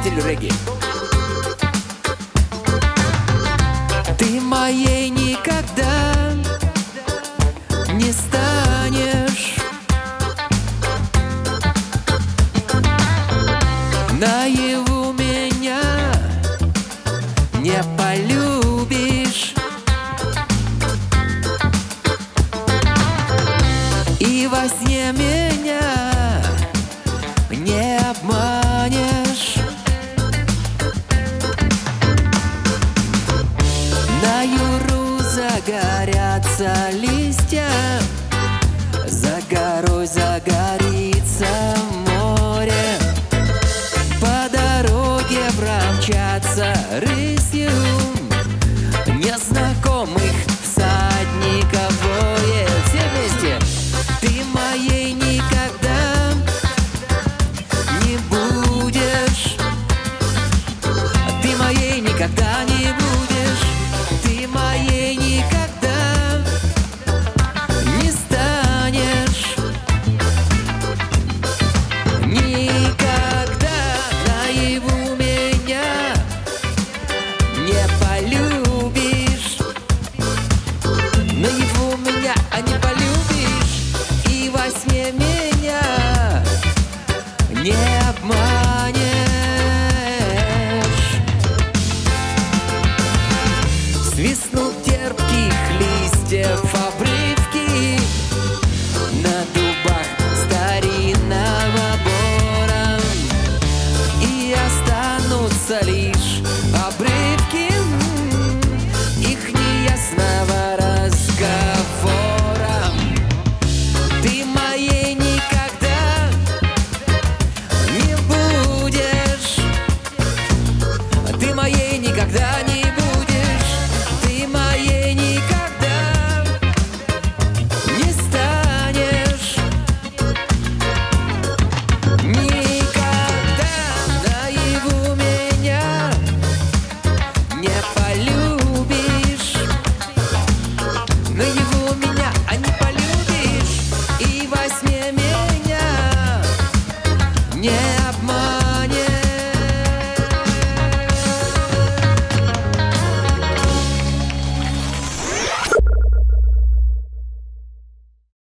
любитель регги. Ты моей никогда не станешь. на его меня не полюбишь. И во сне меня загорятся листья, за горой загорятся. que me никогда не